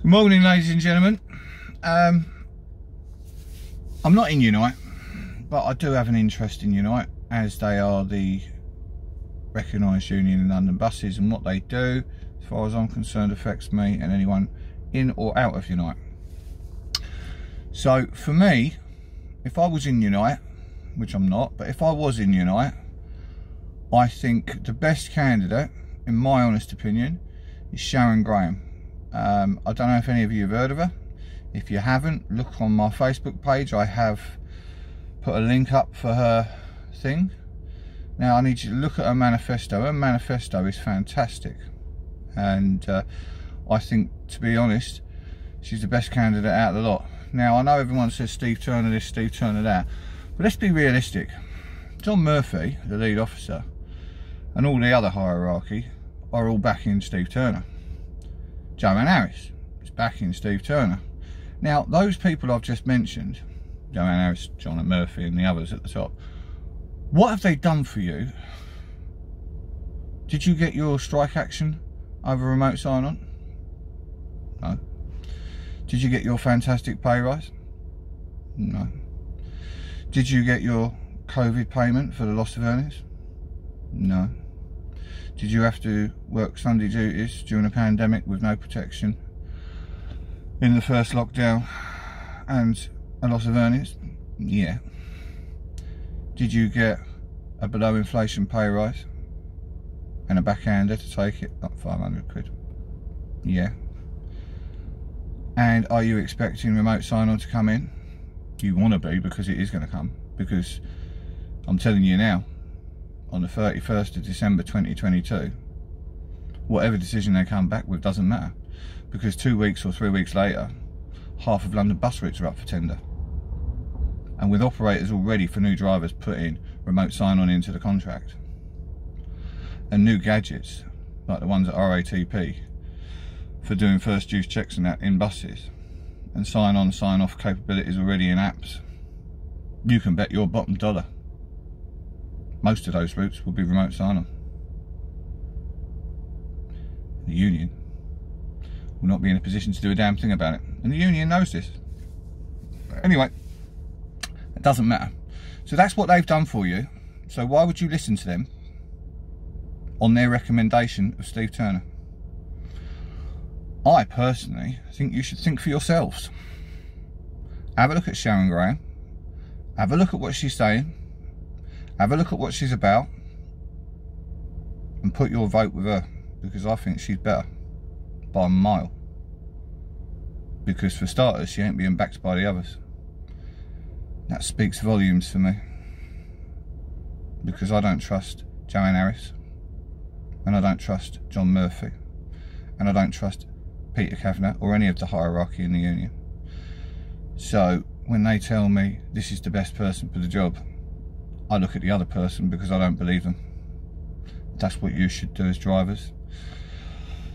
Good morning, ladies and gentlemen. Um, I'm not in Unite, but I do have an interest in Unite, as they are the recognised union in London buses, and what they do, as far as I'm concerned, affects me and anyone in or out of Unite. So, for me, if I was in Unite, which I'm not, but if I was in Unite, I think the best candidate, in my honest opinion, is Sharon Graham. Um, I don't know if any of you have heard of her. If you haven't, look on my Facebook page. I have put a link up for her thing. Now I need you to look at her manifesto. Her manifesto is fantastic. And uh, I think, to be honest, she's the best candidate out of the lot. Now I know everyone says Steve Turner this, Steve Turner that. But let's be realistic. John Murphy, the lead officer, and all the other hierarchy are all backing Steve Turner. Joanne Harris is backing Steve Turner. Now, those people I've just mentioned, Joanne Harris, John and Murphy and the others at the top, what have they done for you? Did you get your strike action over remote sign-on? No. Did you get your fantastic pay rise? No. Did you get your COVID payment for the loss of earnings? No. Did you have to work Sunday duties during a pandemic with no protection in the first lockdown and a loss of earnings? Yeah. Did you get a below inflation pay rise and a backhander to take it? Not 500 quid. Yeah. And are you expecting remote sign-on to come in? You want to be because it is going to come. Because I'm telling you now, on the 31st of December 2022, whatever decision they come back with doesn't matter because two weeks or three weeks later, half of London bus routes are up for tender. And with operators already for new drivers putting remote sign-on into the contract. And new gadgets like the ones at RATP for doing first use checks and that in buses. And sign-on sign-off capabilities already in apps, you can bet your bottom dollar most of those routes will be remote sign-on. The union will not be in a position to do a damn thing about it. And the union knows this. Anyway, it doesn't matter. So that's what they've done for you. So why would you listen to them on their recommendation of Steve Turner? I personally think you should think for yourselves. Have a look at Sharon Graham. Have a look at what she's saying have a look at what she's about and put your vote with her because I think she's better by a mile. Because for starters, she ain't being backed by the others. That speaks volumes for me. Because I don't trust Joanne Harris. And I don't trust John Murphy. And I don't trust Peter Kavanagh or any of the hierarchy in the union. So when they tell me this is the best person for the job, I look at the other person because I don't believe them. That's what you should do as drivers.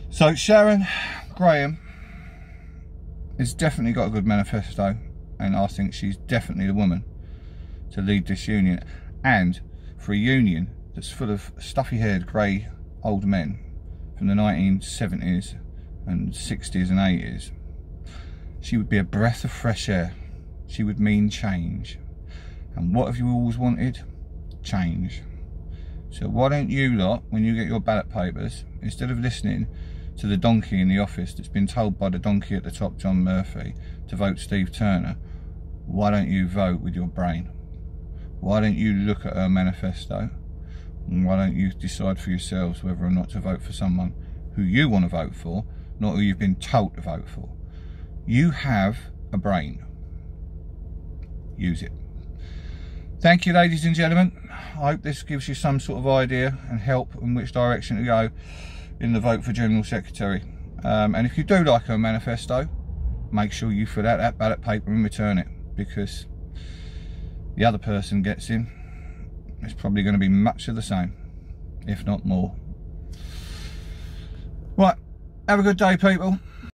So Sharon Graham has definitely got a good manifesto and I think she's definitely the woman to lead this union and for a union that's full of stuffy haired grey old men from the 1970s and 60s and 80s she would be a breath of fresh air she would mean change and what have you always wanted? Change. So why don't you lot, when you get your ballot papers, instead of listening to the donkey in the office that's been told by the donkey at the top, John Murphy, to vote Steve Turner, why don't you vote with your brain? Why don't you look at her manifesto? And why don't you decide for yourselves whether or not to vote for someone who you want to vote for, not who you've been told to vote for? You have a brain. Use it. Thank you, ladies and gentlemen. I hope this gives you some sort of idea and help in which direction to go in the vote for General Secretary. Um, and if you do like her manifesto, make sure you fill out that ballot paper and return it because the other person gets in, it's probably going to be much of the same, if not more. Right, have a good day, people.